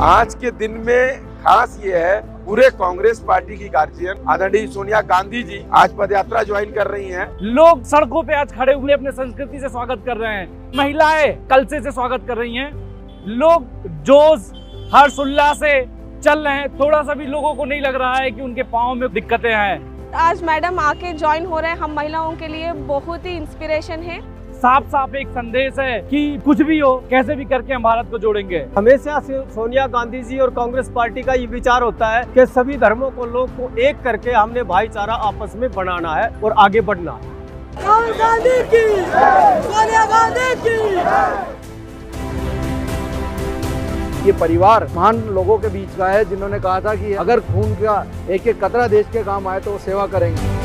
आज के दिन में खास ये है, पूरे कांग्रेस पार्टी की गार्जियन, आदरणीय सोनिया गांधी जी, आज पद यात्रा ज्वाइन कर रही हैं। लोग सड़कों पे आज खड़े हुए अपने संस्कृति से स्वागत कर रहे हैं। महिलाएँ कलसे से स्वागत कर रही हैं। लोग जोश हर्ष उल्लास से चल रहे हैं। थोड़ा सा भी लोगों को नहीं लग रहा है कि उनके पाँव में दिक्कतें हैं। आज मैडम आके ज्वाइन हो रहे हैं हम महिलाओं के लिए। बहुत ही इंस्पिरेशन है। साफ़ साफ़ एक संदेश है कि कुछ भी हो कैसे भी करके हम भारत को जोड़ेंगे। हमेशा सोनिया गांधी जी और कांग्रेस पार्टी का ये विचार होता है कि सभी धर्मों को लोग को एक करके हमने भाईचारा आपस में बनाना है और आगे बढ़ना है। गांधी की सोनिया गांधी की। ये परिवार महान लोगों के बीच का है, जिन्होंने कहा था कि अगर खून का एक एक कतरा देश के काम आए तो वो सेवा करेंगे।